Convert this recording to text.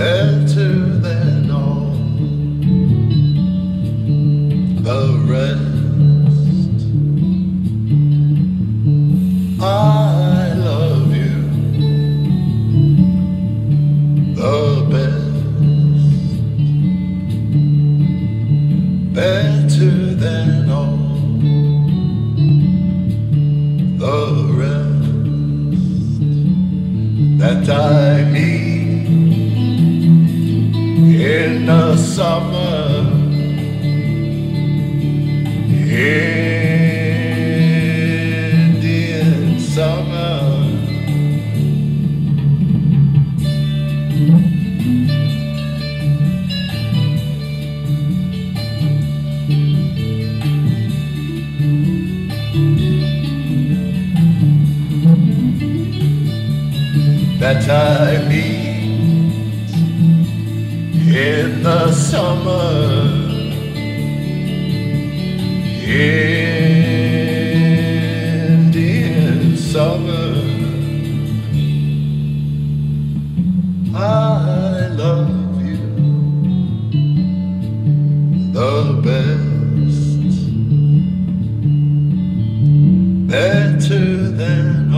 better than all the rest. Better than all the rest that I meet in the summer. That I meet in the summer. Indian summer. I love you the best, better than